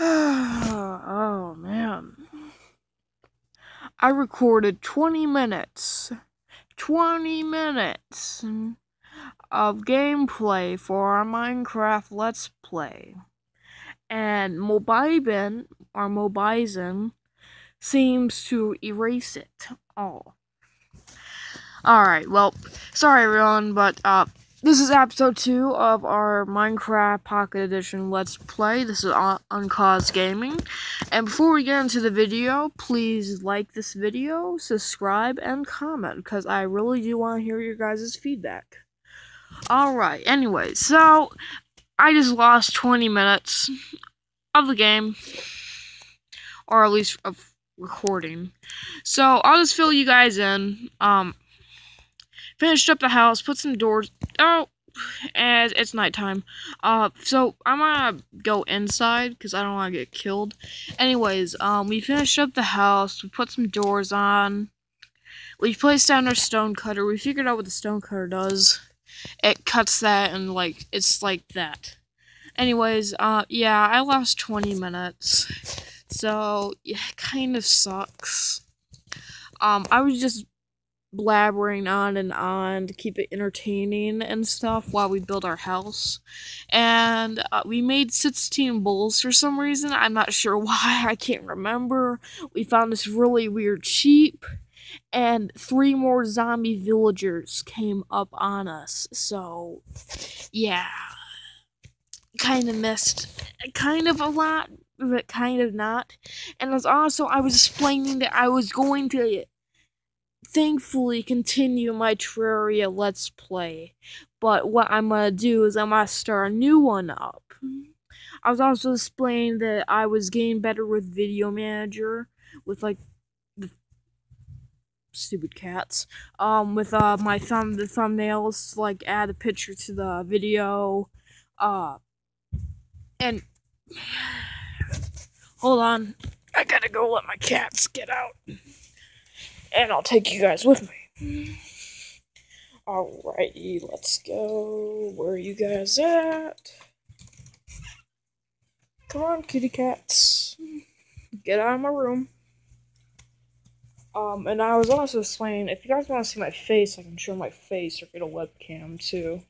oh man. I recorded 20 minutes. 20 minutes of gameplay for our Minecraft Let's Play. And Mobibin, or Mobizen, seems to erase it all. Alright, well, sorry everyone, but uh, this is episode 2 of our Minecraft Pocket Edition Let's Play. This is Uncaused Gaming. And before we get into the video, please like this video, subscribe, and comment, because I really do want to hear your guys' feedback. Alright, anyway, so I just lost 20 minutes of the game, or at least of recording. So I'll just fill you guys in. Um, finished up the house, put some doors. Oh, and it's nighttime. Uh, so I'm gonna go inside because I don't want to get killed. Anyways, um, we finished up the house. We put some doors on. We placed down our stone cutter. We figured out what the stone cutter does. It cuts that and like it's like that. Anyways, uh, yeah, I lost 20 minutes. So, yeah, kind of sucks. Um, I was just blabbering on and on to keep it entertaining and stuff while we build our house. And uh, we made 16 bulls for some reason. I'm not sure why. I can't remember. We found this really weird sheep. And three more zombie villagers came up on us. So, yeah. Kind of missed kind of a lot, but kind of not. And as also, I was explaining that I was going to thankfully continue my Terraria Let's Play. But what I'm gonna do is I'm gonna start a new one up. I was also explaining that I was getting better with Video Manager, with like the stupid cats. Um, with uh my thumb the thumbnails, like add a picture to the video. Uh, and hold on, I gotta go let my cats get out and I'll take you guys with me. Alrighty, let's go. Where are you guys at? Come on, kitty cats. Get out of my room. Um, and I was also explaining, if you guys want to see my face, I can show my face or get a webcam too.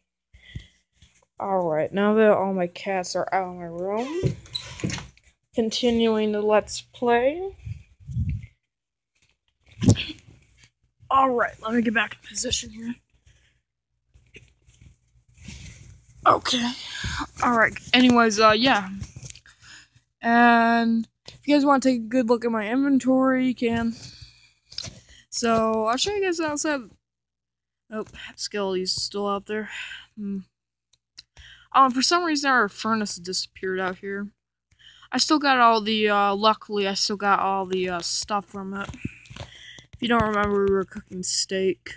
Alright, now that all my cats are out of my room, continuing the Let's Play. Alright, let me get back in position here. Okay. Alright, anyways, uh, yeah. And if you guys want to take a good look at my inventory, you can. So, I'll show you guys outside. Oh, Skelly's still out there. Hmm. Um, for some reason our furnace disappeared out here. I still got all the, uh, luckily I still got all the, uh, stuff from it. If you don't remember, we were cooking steak.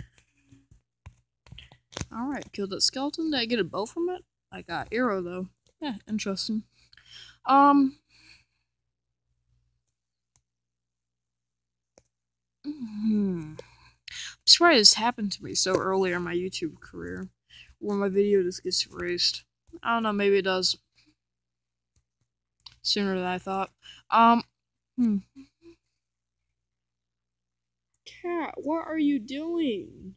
Alright, killed that skeleton. Did I get a bow from it? I got arrow, though. Yeah, interesting. Um... Hmm. I'm surprised this happened to me so early in my YouTube career. Where my video just gets erased. I don't know, maybe it does. Sooner than I thought. Um, hmm cat, what are you doing?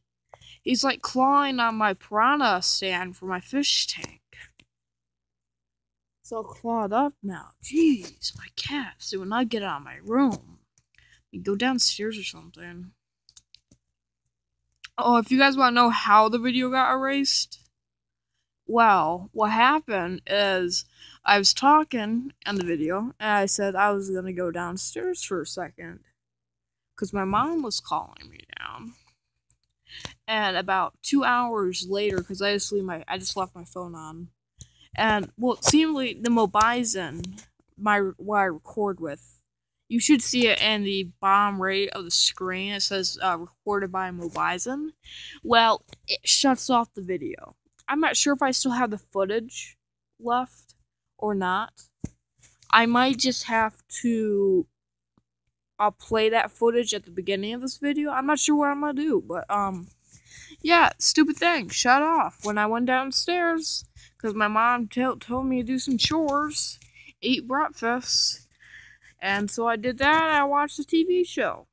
He's like clawing on my piranha stand for my fish tank. It's all clawed up now. Jeez, my cat. So when I get out of my room, you go downstairs or something. Oh, if you guys want to know how the video got erased, well, what happened is I was talking in the video and I said I was gonna go downstairs for a second because my mom was calling me down. And about two hours later, because I just leave my I just left my phone on, and well, like the Mobizen, my what I record with, you should see it in the bottom right of the screen. It says uh, recorded by Mobizen. Well, it shuts off the video. I'm not sure if I still have the footage left or not. I might just have to I'll play that footage at the beginning of this video. I'm not sure what I'm gonna do, but um, yeah, stupid thing, shut off. When I went downstairs, because my mom told told me to do some chores, eat breakfast. And so I did that. I watched the TV show.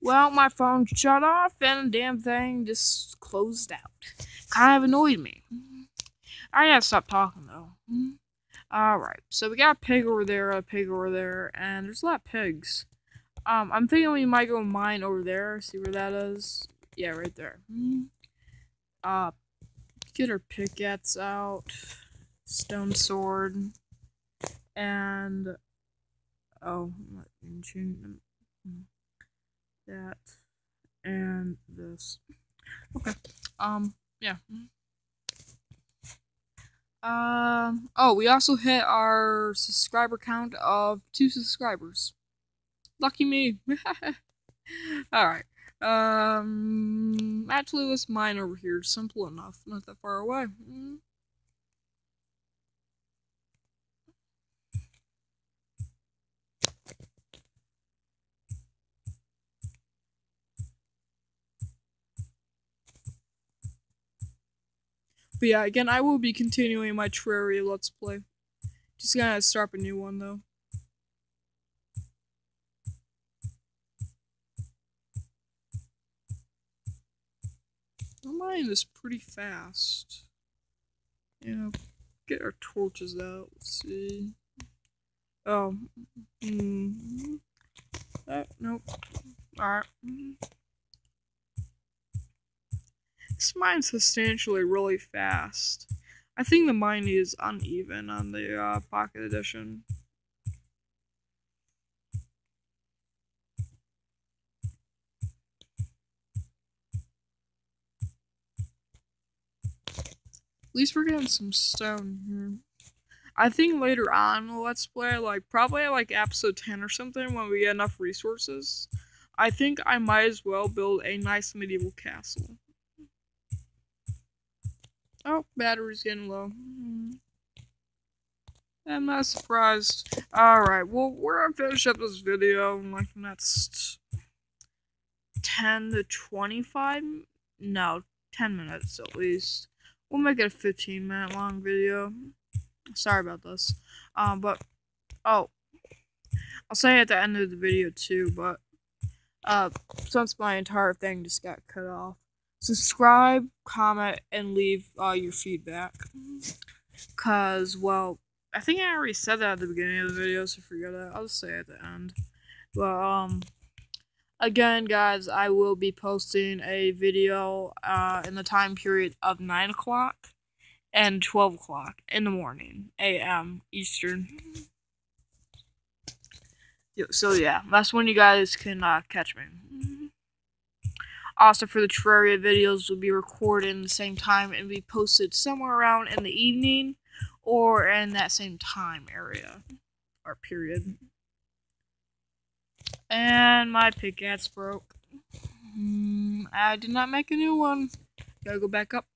Well, my phone shut off and the damn thing just closed out. Kind of annoyed me. I gotta stop talking though. Alright, so we got a pig over there, a pig over there, and there's a lot of pigs. Um, I'm thinking we might go mine over there, see where that is. Yeah, right there. Uh, get our pickaxe out, stone sword, and, oh, that, and this. Okay, um, yeah. Um, oh, we also hit our subscriber count of two subscribers. Lucky me. Alright. Um, actually, let's mine over here. Simple enough. Not that far away. Mm. But yeah, again, I will be continuing my Terraria Let's Play. Just gonna start a new one, though. Our mine is pretty fast. Yeah, get our torches out. Let's see. Oh, mm, that, nope. Alright. This mine's substantially really fast. I think the mine is uneven on the uh, Pocket Edition. At least we're getting some stone here. I think later on, let's play, like, probably like episode 10 or something, when we get enough resources, I think I might as well build a nice medieval castle. Oh, battery's getting low. I'm not surprised. Alright, well, we're gonna finish up this video in like the next 10 to 25? No, 10 minutes at least. We'll make it a 15 minute long video. Sorry about this. Um, but, oh, I'll say at the end of the video too, but, uh, since my entire thing just got cut off, subscribe, comment, and leave uh, your feedback. Cause, well, I think I already said that at the beginning of the video, so forget it. I'll just say it at the end. But, um, Again, guys, I will be posting a video uh, in the time period of 9 o'clock and 12 o'clock in the morning, a.m. Eastern. So, yeah, that's when you guys can uh, catch me. Also, for the Terraria videos, will be recorded in the same time and be posted somewhere around in the evening or in that same time area or period. And my pickaxe broke. Mm, I did not make a new one. Gotta go back up.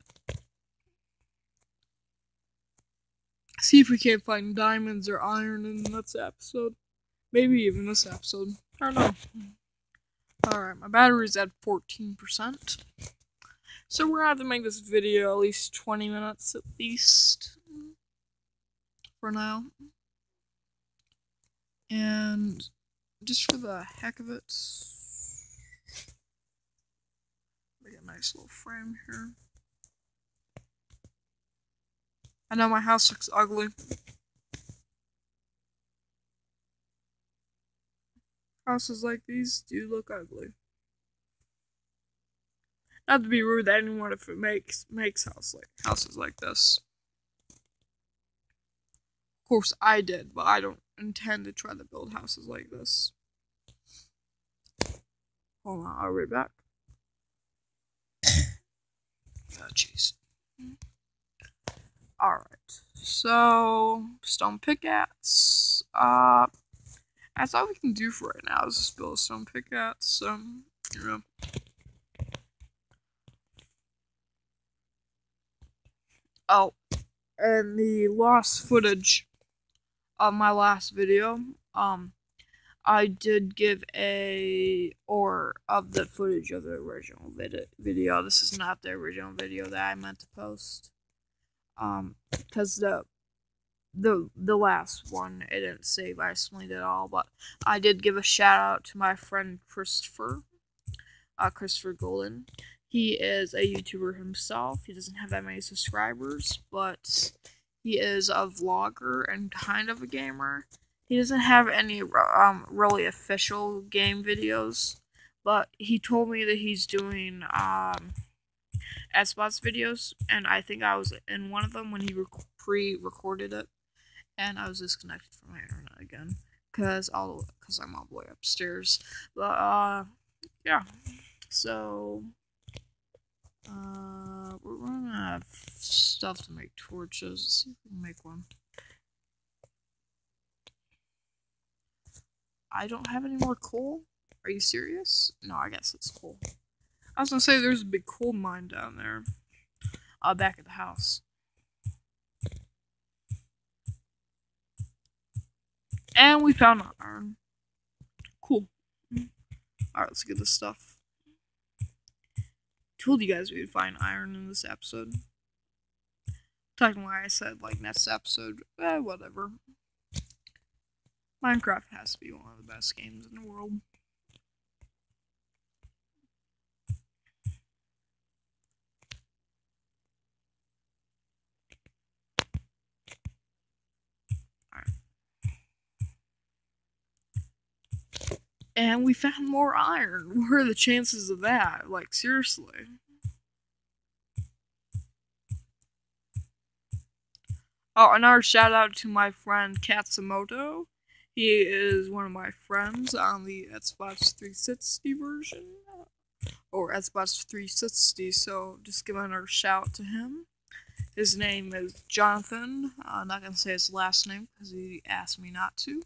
See if we can't find diamonds or iron in this episode. Maybe even this episode. I don't know. Alright, my battery's at 14%. So we're gonna have to make this video at least 20 minutes at least. For now. And just for the heck of it. Make a nice little frame here. I know my house looks ugly. Houses like these do look ugly. Not to be rude to anyone if it makes makes house like houses like this. Of course I did, but I don't intend to try to build houses like this. Hold on, I'll be back. Oh, jeez. Alright, so, stone pickaxe. Uh, that's all we can do for right now is just build a stone pickaxe, so, know. Oh, and the lost footage of my last video, um, I did give a or of the footage of the original vid- video. This is not the original video that I meant to post. Um, because the the the last one it didn't say explained at all, but I did give a shout out to my friend Christopher, uh, Christopher Golden. He is a YouTuber himself. He doesn't have that many subscribers, but he is a vlogger and kind of a gamer. He doesn't have any um, really official game videos, but he told me that he's doing um, Xbox videos, and I think I was in one of them when he rec- pre-recorded it, and I was disconnected from my internet again because all because I'm all the way upstairs. But uh, yeah, so uh, we're gonna have stuff to make torches. Let's see if we can make one. I don't have any more coal. Are you serious? No, I guess it's coal. I was gonna say there's a big coal mine down there, uh, back at the house. And we found iron. Cool. Alright, let's get this stuff. Told you guys we'd find iron in this episode. Talking why I said, like next episode, eh, whatever. Minecraft has to be one of the best games in the world. And we found more iron. What are the chances of that? Like, seriously. Oh, another shout out to my friend Katsumoto. He is one of my friends on the Xbox 360 version. Or Xbox 360, so just giving a shout to him. His name is Jonathan. Uh, I'm not going to say his last name because he asked me not to.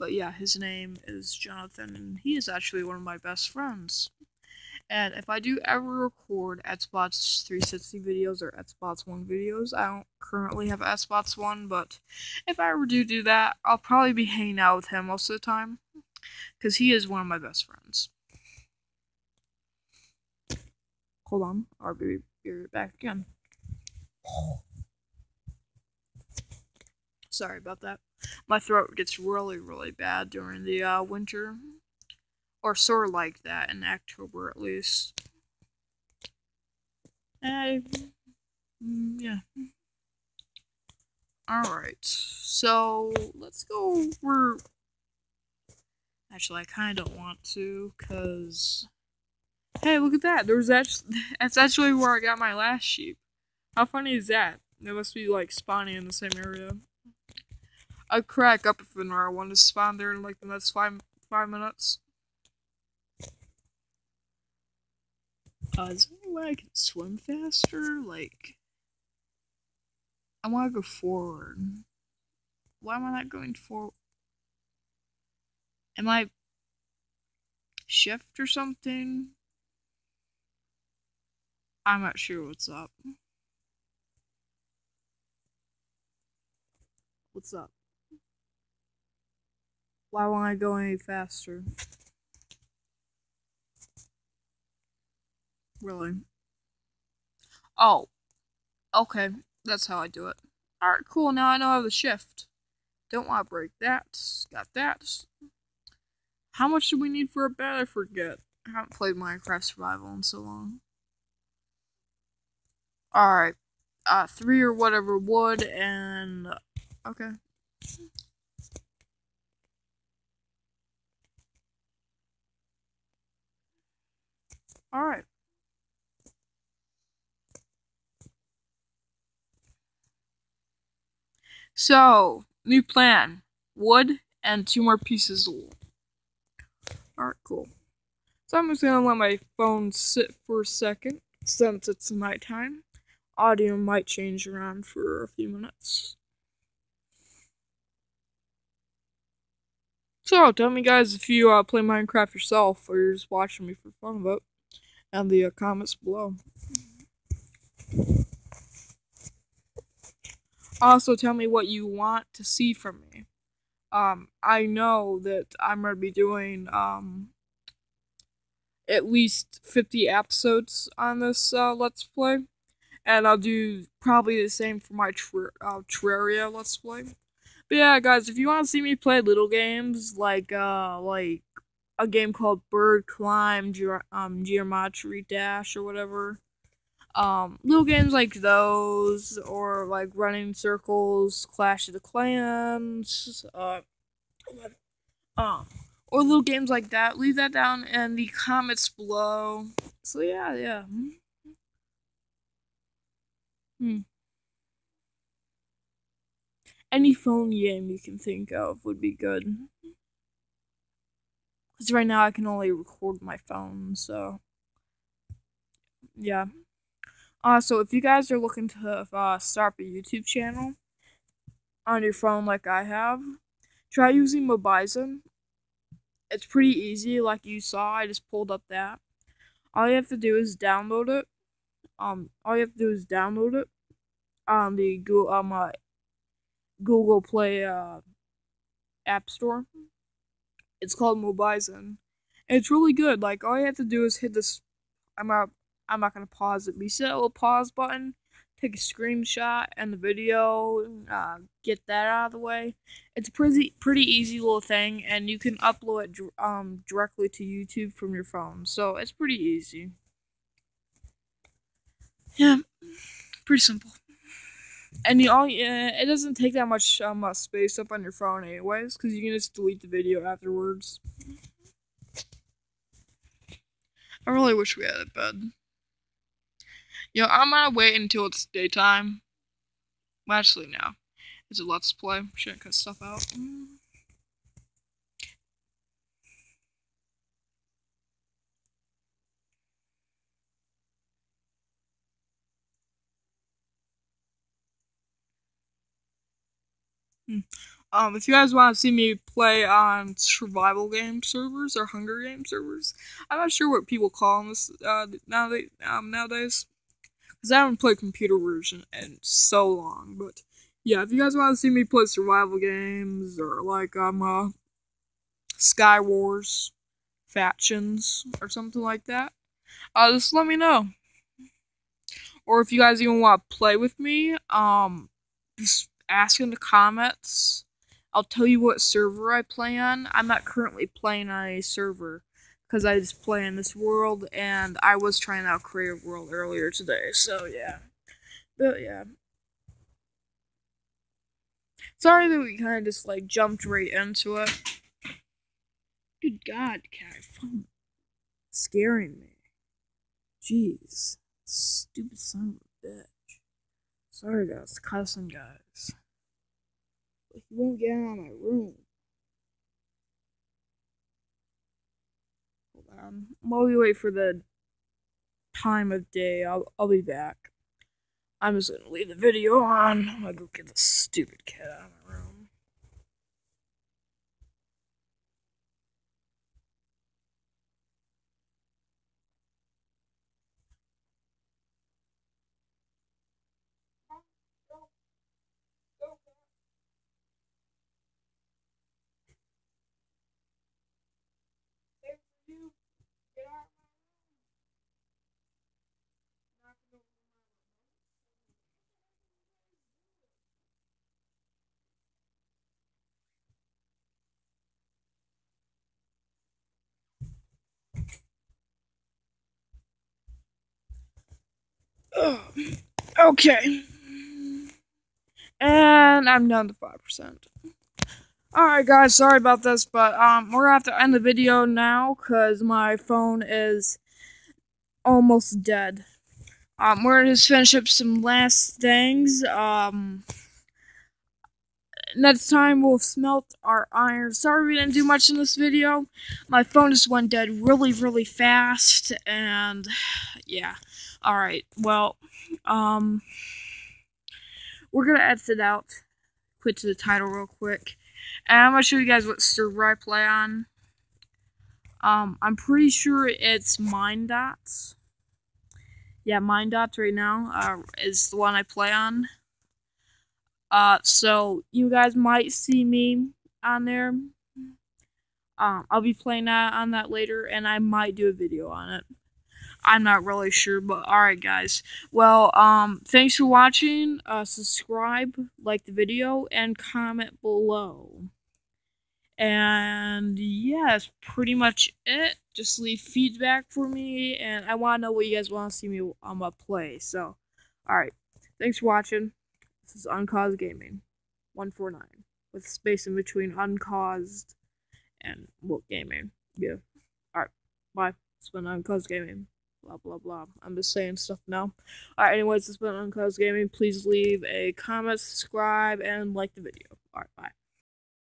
But yeah, his name is Jonathan, and he is actually one of my best friends. And if I do ever record Xbox 360 videos or Xbox One videos, I don't currently have Xbox One, but if I ever do do that, I'll probably be hanging out with him most of the time, because he is one of my best friends. Hold on, I'll be, be right back again. Sorry about that my throat gets really, really bad during the uh, winter. Or sort of like that in October at least. I, mm, yeah. Alright, so let's go over. Actually, I kind of don't want to, because. Hey, look at that! There's actually. That's actually where I got my last sheep. How funny is that? They must be like spawning in the same area. I'd crack up if I wanted to spawn there in like the next five five minutes. Uh, is there any way I can swim faster? Like, I want to go forward. Why am I not going forward? Am I shift or something? I'm not sure what's up. What's up? Why won't I go any faster? Really? Oh. Okay. That's how I do it. Alright, cool. Now I know how to shift. Don't want to break that. Got that. How much do we need for a bed? I forget. I haven't played Minecraft Survival in so long. Alright. Uh, three or whatever wood and... Okay. All right. So, new plan. Wood and two more pieces of. Alright, cool. So I'm just gonna let my phone sit for a second since it's nighttime. Audio might change around for a few minutes. So, tell me guys if you uh, play Minecraft yourself or you're just watching me for fun of it and the uh, comments below. Also, tell me what you want to see from me. Um, I know that I'm going to be doing um, at least 50 episodes on this uh, Let's Play. and I'll do probably the same for my ter- uh, Terraria Let's Play. But yeah, guys, if you want to see me play little games like uh like a game called Bird Climb, um, Geometry Dash, or whatever, um, little games like those, or like Running Circles, Clash of the Clans, uh, um, or little games like that, leave that down in the comments below. So yeah, yeah. Hmm. Any phone game you can think of would be good. Because right now I can only record my phone, so. Yeah. Uh, so if you guys are looking to uh, start a YouTube channel on your phone like I have, try using Mobizen. It's pretty easy, like you saw. I just pulled up that. All you have to do is download it. Um, all you have to do is download it on the Google um uh, Google Play uh, App Store. It's called Mobizen. It's really good. Like all you have to do is hit this. I'm not. I'm not gonna pause it. But you see that little pause button? Take a screenshot and the video. Uh, get that out of the way. It's a pretty pretty easy little thing, and you can upload it um directly to YouTube from your phone. So it's pretty easy. Yeah, pretty simple. And you all, yeah, it doesn't take that much um, uh, space up on your phone, anyways, because you can just delete the video afterwards. I really wish we had a bed. You know, I'm gonna wait until it's daytime. Well, actually, no. It's a let's play. Shouldn't cut stuff out. Hmm. Um, if you guys want to see me play on survival game servers or Hunger Game servers, I'm not sure what people call them this uh, nowadays. Um, nowadays, because I haven't played computer version in so long. But yeah, if you guys want to see me play survival games or like um uh, Sky Wars, factions or something like that, uh, just let me know. Or if you guys even want to play with me, um, just ask in the comments. I'll tell you what server I play on. I'm not currently playing on a server because I just play in this world and I was trying out Creative World earlier today, so yeah. But yeah. Sorry that we kind of just like jumped right into it. Good God, cat, scaring me. Jeez, stupid son of a bitch. Sorry guys, cussing guys. But he won't get out of my room. Hold on. While we wait for the time of day, I'll, I'll be back. I'm just gonna leave the video on. I'm gonna go get the stupid cat out room. okay. And I'm down to 5%. Alright guys, sorry about this, but um, we're gonna have to end the video now because my phone is almost dead. Um, we're gonna just finish up some last things. Um, next time we'll smelt our iron. Sorry we didn't do much in this video. My phone just went dead really, really fast, and yeah. Alright, well, um, we're gonna edit it out. Quit to the title real quick. And I'm gonna show you guys what server I play on. Um, I'm pretty sure it's Mindots. Yeah, Mindots right now uh, is the one I play on. Uh, so you guys might see me on there. Um, I'll be playing that on that later, and I might do a video on it. I'm not really sure, but alright guys. Well, um, thanks for watching. Uh, subscribe, like the video, and comment below. And yeah, that's pretty much it. Just leave feedback for me, and I want to know what you guys want to see me um, play. So, alright. Thanks for watching. This is Uncaused Gaming. 149. With space in between Uncaused and what gaming. Yeah. Alright. Bye. It's been Uncaused Gaming. Blah blah blah. I'm just saying stuff now. Alright, anyways, it's been Uncaused Gaming. Please leave a comment, subscribe, and like the video. Alright, bye.